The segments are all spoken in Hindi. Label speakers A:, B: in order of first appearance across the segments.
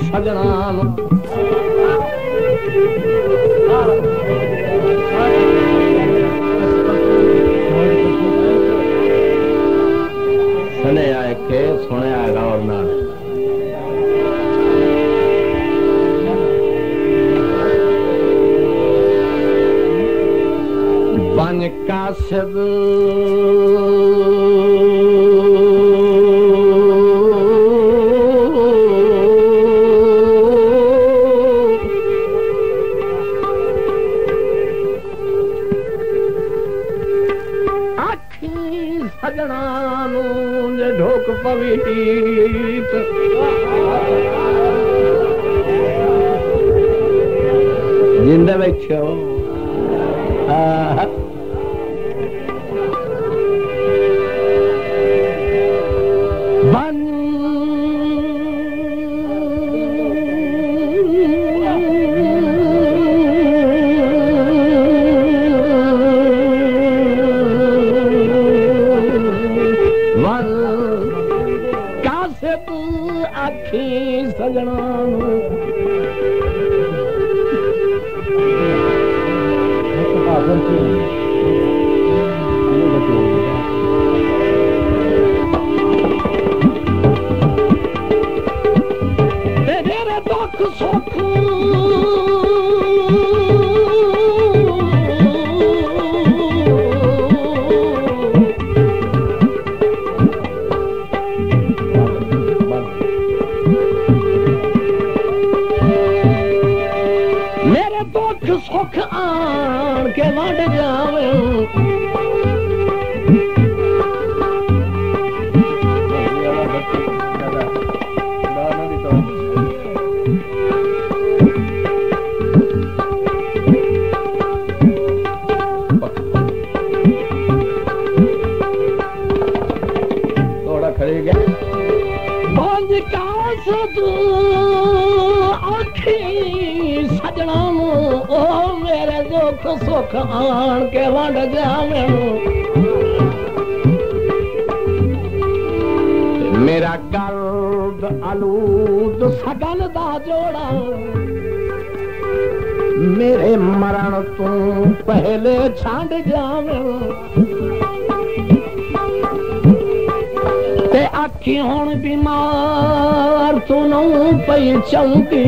A: सजनाम सुण सुण कास जिंदा बैठो हाँ सुख आन के लड़ जावे। खान के वंड जावेणो। मेरा गल्द आलूद सगन दा जोड़ा। मेरे मरण तू पहले छांड जावेणो। ते अखी हुन बीमार तू नू पई चौंदी।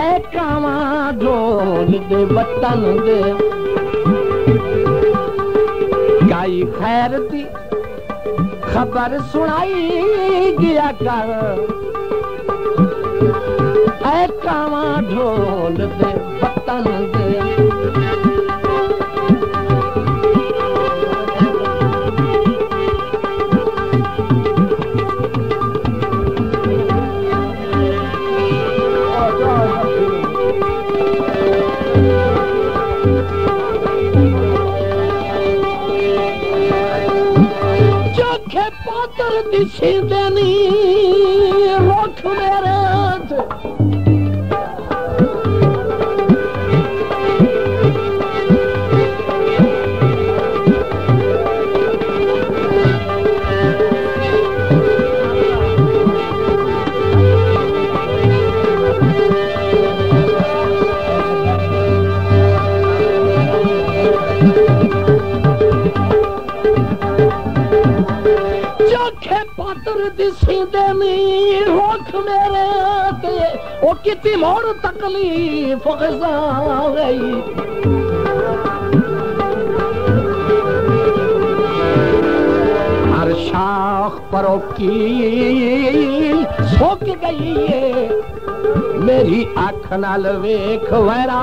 A: एका झोल ख़ैर थी ख़बर सुणाई ਢੋਲ ਦੇ ते वतन ಭಾರತಿ ಸೇದನೀ अपनी होठ मेरे पे वो कितनी मोर तकलीफ़ गई शाख परों की गई है। मेरी अख नाल वेख वैरा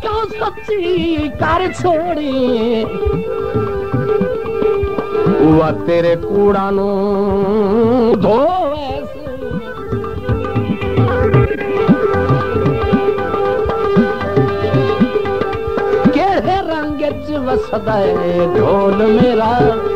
A: क्यों छोड़ी? तेरे कूड़ा नो धो रंग च वसदा ढोल मेरा?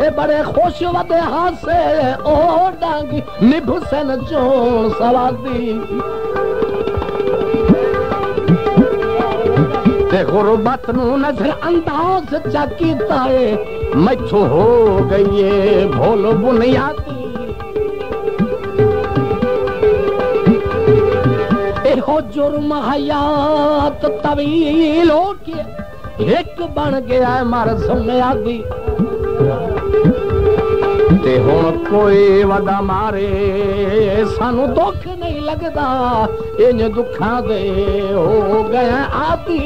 A: ए बड़े खुश वदे हासे ओ डांगी। निभसन जो सवादी ते गुरबत नज़र अंदाज चाकी ताए। मैथो हो गई है भोलो बुनियादी। एहो जुर्म हयात तवील हो के एक बन गया है मार सुनियादी। ਤੇ ਹੁਣ ਕੋਈ ਵਦਾ ਮਾਰੇ ਸਾਨੂੰ ਦੁੱਖ ਨਹੀਂ ਲੱਗਦਾ ਇੰਜ ਦੁੱਖਾਂ ਦੇ ਹੋ ਗਿਆ ਆਦੀ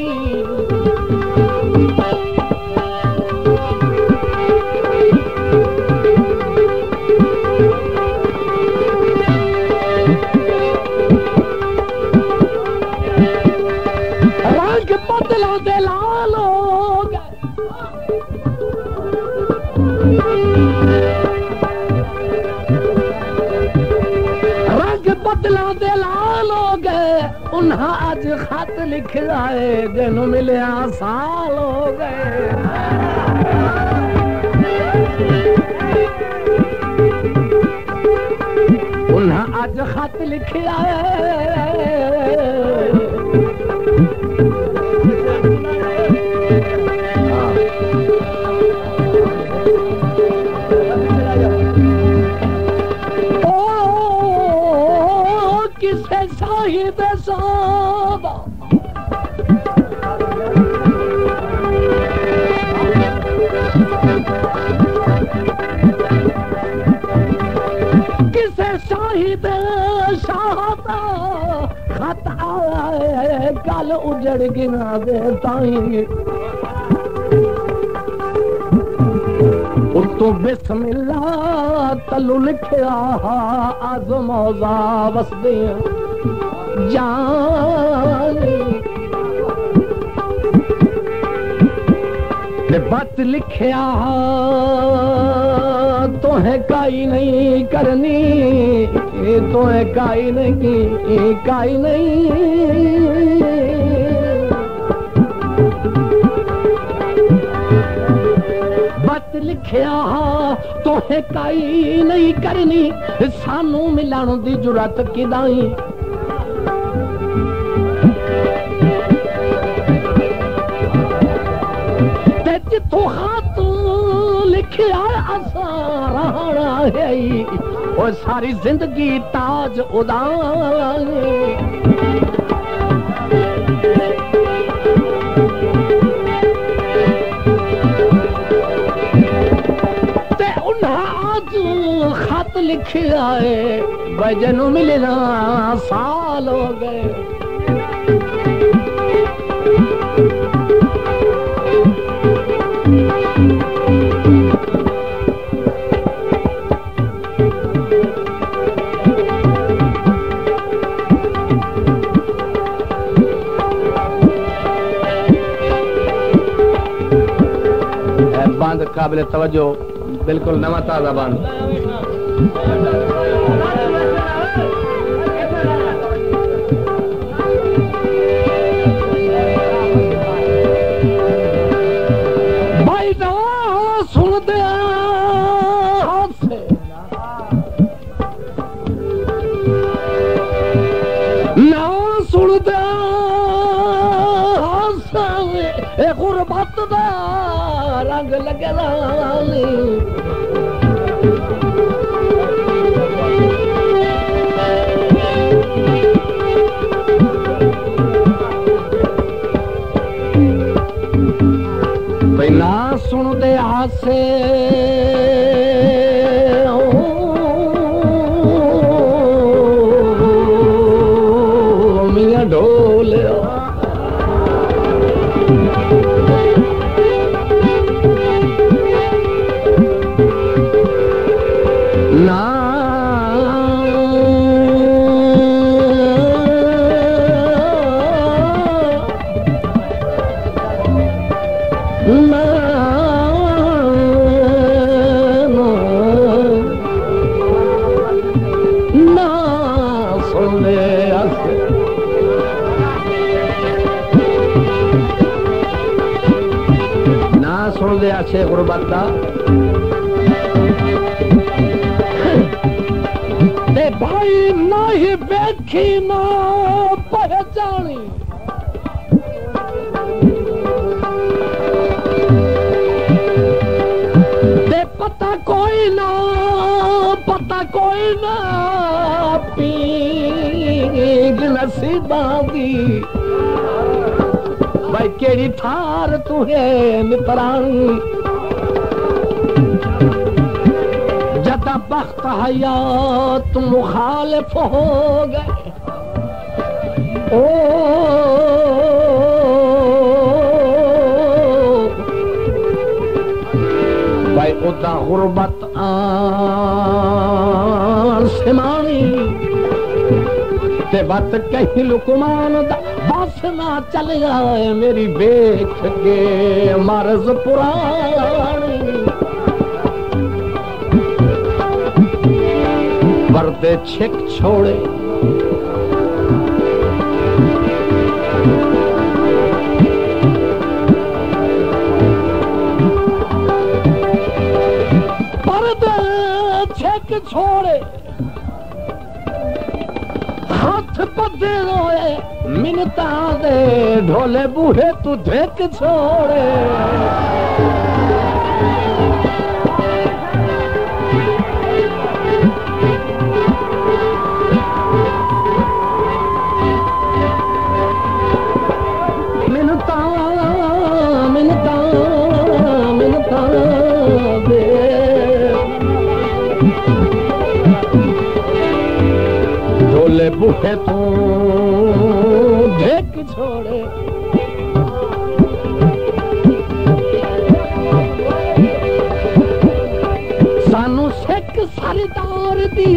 A: आज खत लिख जाए दिन मिले साल हो गए। उन्हें आज खत लिख आए शाहिद सादा किसे शाहिद शाहदा खत कल उजड़ गिना दे ताई उतो बिस्मिल्ला तलु लिखिया अज मौजा वसदे बत लिखिया तोहें काई नहीं करनी तोहें काई नहीं काई नहीं। बत लिखिया तोहें काई नहीं करनी सानू मिलन दी जुरत किदाई ते जिथों हाथ लिखिया असां रहना है ओ सारी ज़िंदगी ताज ते आज खत लिखिया है वज़न मिलना साल हो गए। है बंद काबिल तवज्जो बिल्कुल नवा ताजा fazer. पता कोई न पता कोई न पीग नसीबा दी भाई कहिड़ी थार तूं बख्त हयात मुखालिफ हो गए ओ उदा गुरबत आन सिमानी ते बत कहीं लुकमान दा, बस ना चल जाए मेरी बेख के मर्ज पुरानी। पर्दे छिक छोड़े छोड़े। हाथ पद्दे रोए मिनता दे ढोले बूढ़े तू देख छोड़े। बुहे बुहे तू छोड़े सानू सिख सरदार दी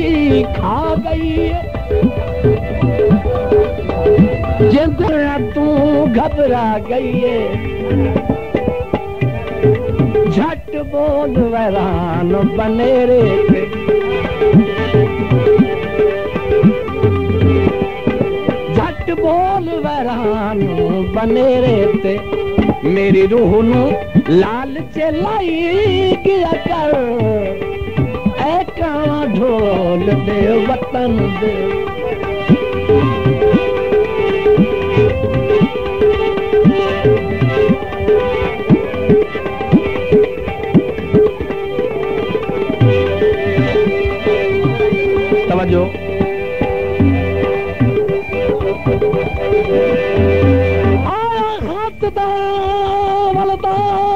A: खा गई जिंदरा तू घबरा गई झट बोल, वैरान बनेरे। बोल वैरान बने रहते मेरी रूह नु लाल चलाई गया कर। ढोल दे वतन दे। खत दा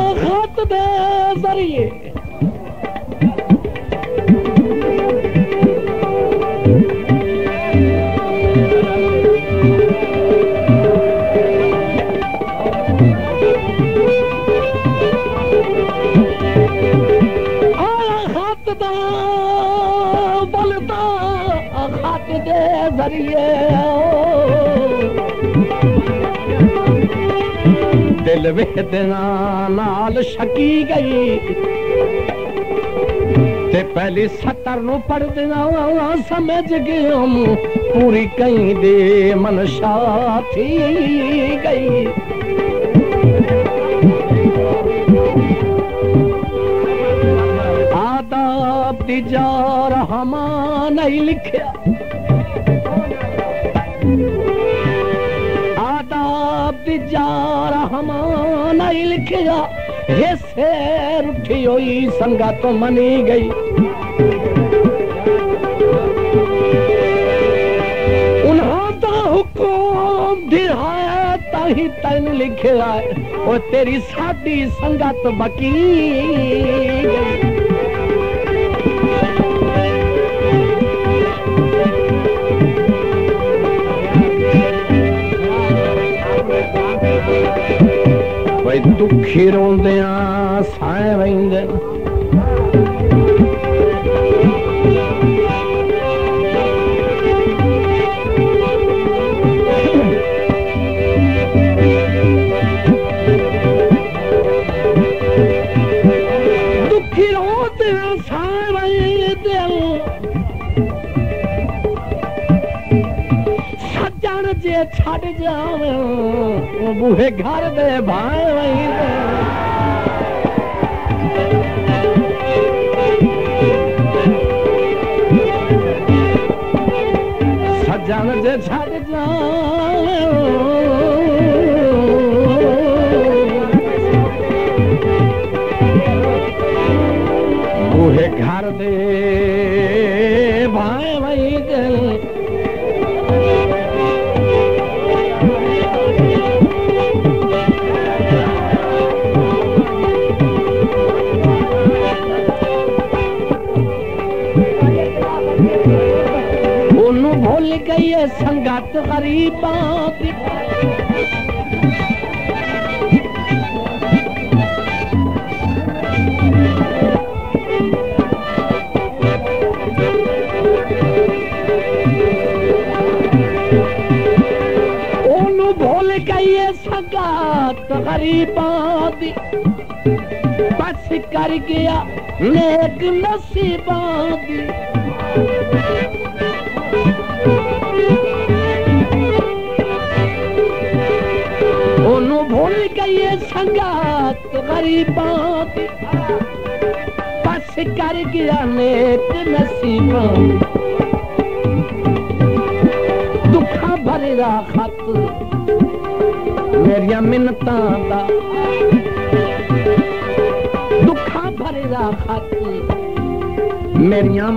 A: वेदना नाल छकी गई। ते पहली सतर नु पढ़दिया समझ गया पूरी कई दे मनशा थी गई। आदाब दी जार हमा नहीं लिखिया। आदाब दी जार हमा ही लिखेगा, हे शेर, उठियो ई संगा तो मनी गई। ही दिहाया, ताही ओ तेरी साडी संगत बकी गई। दुखी रोंद साए वेंद मन जे छड़ जावे ओ बूहे घर दे भाए वहीं दे। सजन जे छड़ जावे घर दे भाई वही गई है संगत गरीबा दी संगत गरीबा दी बस कर गया नेक नसीबा दी भूल गई बस कर गया नेक नसीबों। दुखा भरेगा खत मेरिया मिन्नत दुखा खत मेरिया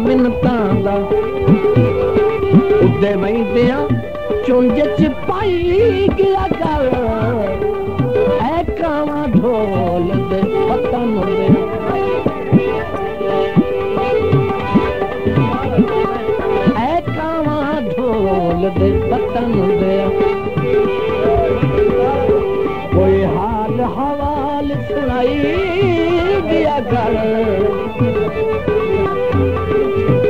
A: उदे चुंज च पाई गया गल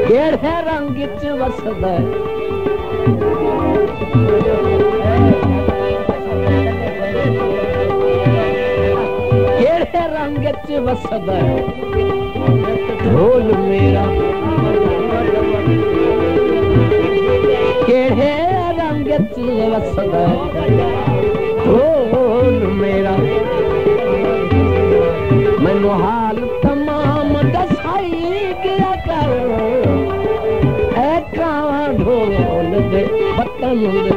A: केड़े रंग च वसद। केड़े रंग च वसद। ढोल मेरा। केड़े रंग च वसद। ढोल मेरा। ತನುದಯ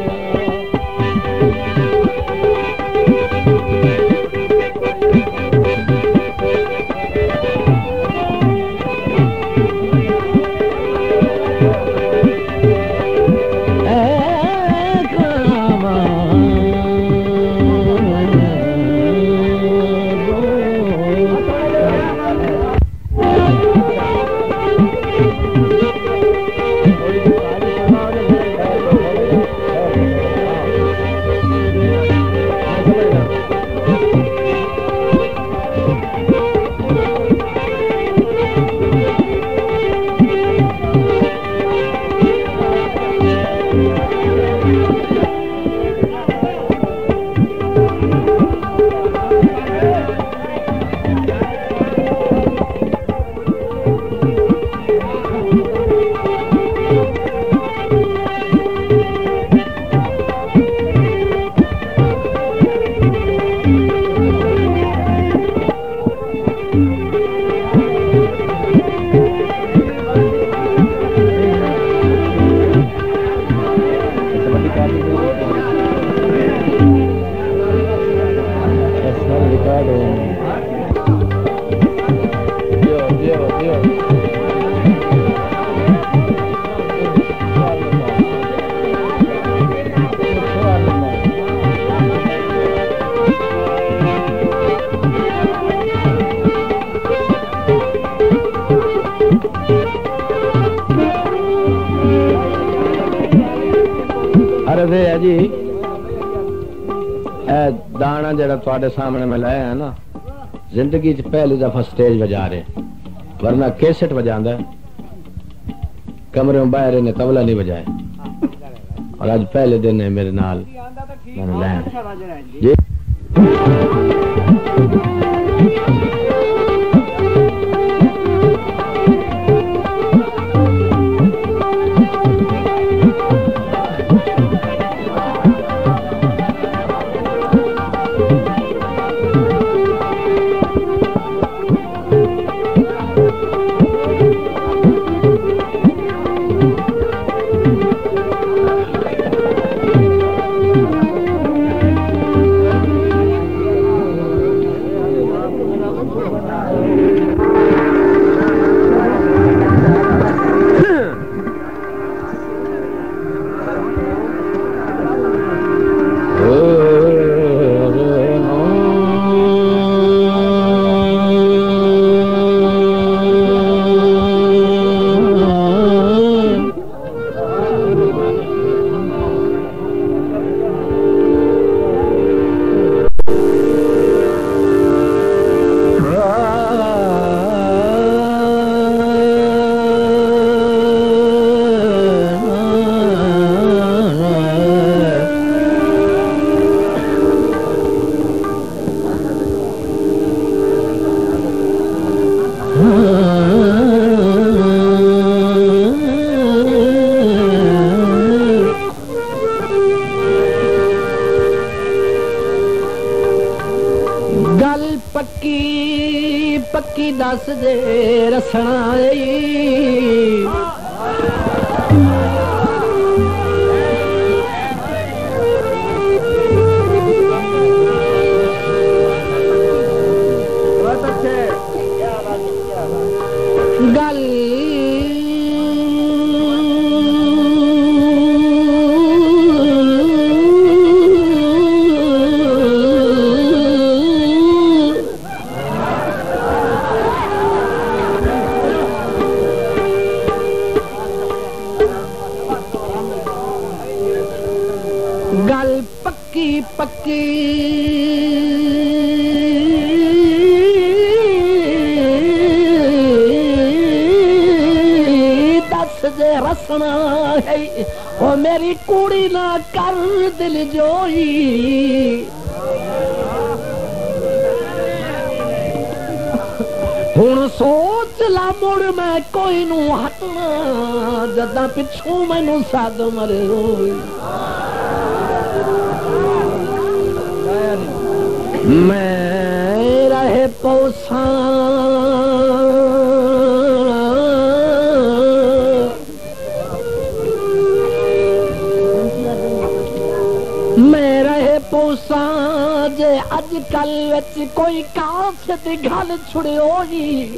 A: ਤੁਹਾਡੇ ਸਾਹਮਣੇ ਮੈਂ ਲਾਇਆ ਹੈ ਨਾ ਜ਼ਿੰਦਗੀ 'ਚ ਪਹਿਲੀ ਦਫਾ ਸਟੇਜ ਵਜਾ ਰਹੇ ਵਰਨਾ ਕੈਸਟ ਵਜਾਉਂਦਾ ਕਮਰੇ ਬਾਹਰ ਇਹਨੇ ਤਬਲਾ ਨਹੀਂ ਵਜਾਇਆ ਔਰ ਅੱਜ ਪਹਿਲੇ ਦਿਨ ਹੈ ਮੇਰੇ ਨਾਲ ਮੈਨੂੰ ਲੈਣ ਮੁੜ ਮੈਂ ਕੋਈ ਨੂੰ ਹਟਣਾ ਜਦਾਂ ਪਿੱਛੋਂ ਮੈਨੂੰ ਸਾਦ ਮਰੇ ਹੋਏ ਮੈਂ ਰਹੇ ਪੌਸਾਂ ਮੈਂ ਰਹੇ ਪੌਸਾਂ ਜੇ ਅੱਜ ਕੱਲ ਵਿੱਚ ਕੋਈ ਕਾਸ ਦੀ ਗੱਲ ਛੁੜਿਓ ਜੀ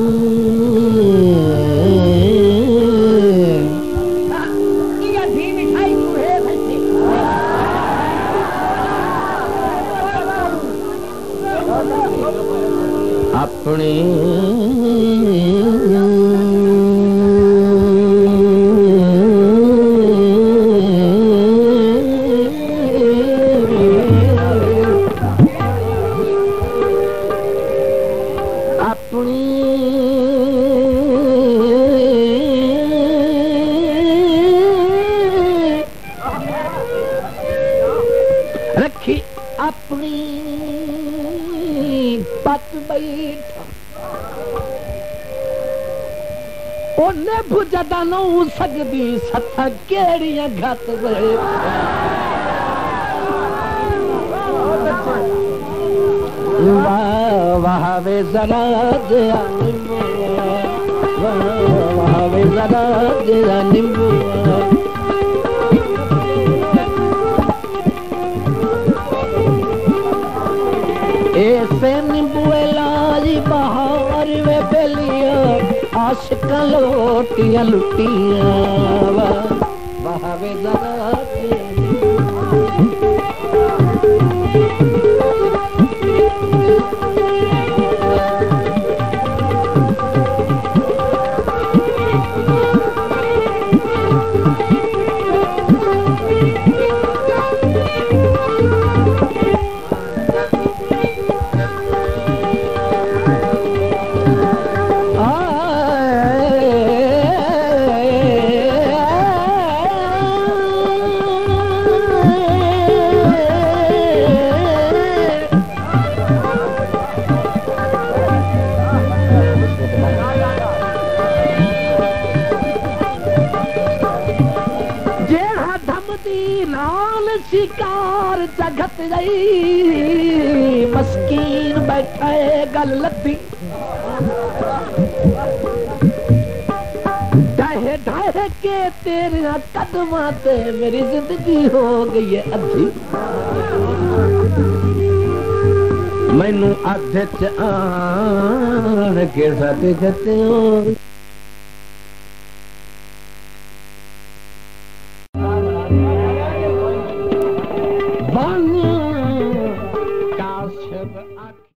A: घात रहे वाह वे सदा दिया नींबू वाह ऐसे नींबू लाली बहार वे बेलिया, आशिका लोटिया लुटिया कमाते मेरी ज़िंदगी हो गई है अद्धी मैनू अद्ध च के साथ गते हो।